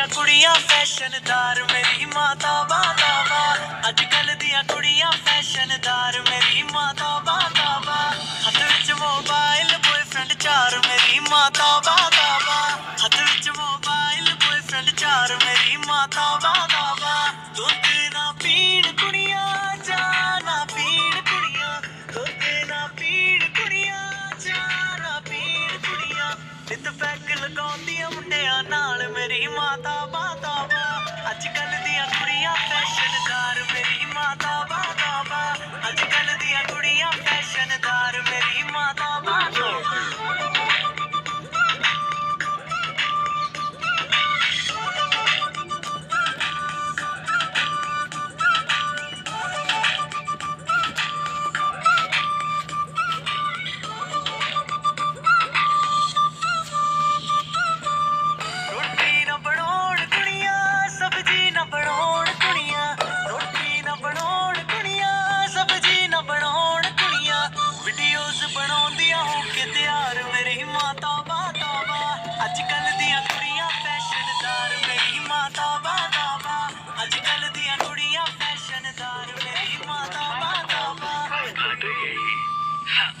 ਦੀਆਂ ਕੁੜੀਆਂ ਫੈਸ਼ਨਦਾਰ ਮੇਰੀ ਮਾਤਾ ਬਾਬਾ ਬਾ ਅੱਜ ਕੱਲ ਦੀਆਂ ਕੁੜੀਆਂ ਫੈਸ਼ਨਦਾਰ ਮੇਰੀ ਮਾਤਾ ਬਾਬਾ ਬਾ ਹੱਥ ਵਿੱਚ ਮੋਬਾਈਲ ਬॉयਫ੍ਰੈਂਡ ਚਾਰ, ਮੇਰੀ ਮਾਤਾ ਬਾਬਾ ਬਾ ਹੱਥ ਵਿੱਚ ਮੋਬਾਈਲ ਬॉयਫ੍ਰੈਂਡ ਚਾਰ, ਮੇਰੀ ਮਾਤਾ ਬਾਬਾ ਬਾ ਦੁੱਧ ਨਾ ਪੀਣ ਕੁੜੀਆਂ ਜਾਣਾ ਪੀਣ ਕੁੜੀਆਂ। ਦੁੱਧ ਨਾ ਪੀਣ ਕੁੜੀਆਂ ਜਾਣਾ ਪੀਣ ਕੁੜੀਆਂ। ਨਿਤ ਪੈਕ ਲਗਾਉਂਦੀ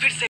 फिर से